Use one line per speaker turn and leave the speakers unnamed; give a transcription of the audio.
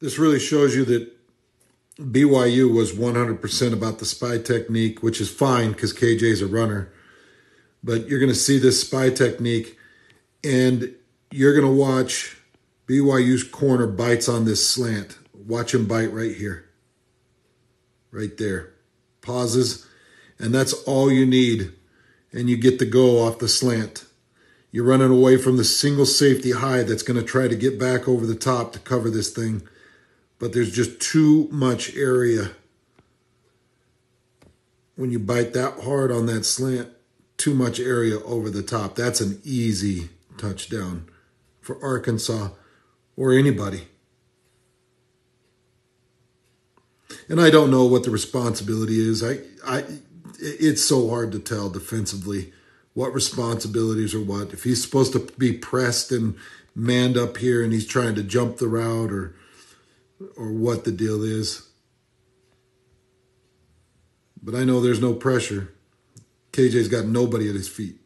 This really shows you that BYU was 100% about the spy technique, which is fine because KJ's a runner. But you're going to see this spy technique, and you're going to watch BYU's corner bites on this slant. Watch him bite right here. Right there. Pauses, and that's all you need. And you get the go off the slant. You're running away from the single safety high that's going to try to get back over the top to cover this thing but there's just too much area. When you bite that hard on that slant too much area over the top. That's an easy touchdown for arkansas or anybody. And i don't know what the responsibility is. I i it's so hard to tell defensively what responsibilities are what. If he's supposed to be pressed and manned up here and he's trying to jump the route or or what the deal is. But I know there's no pressure. KJ's got nobody at his feet.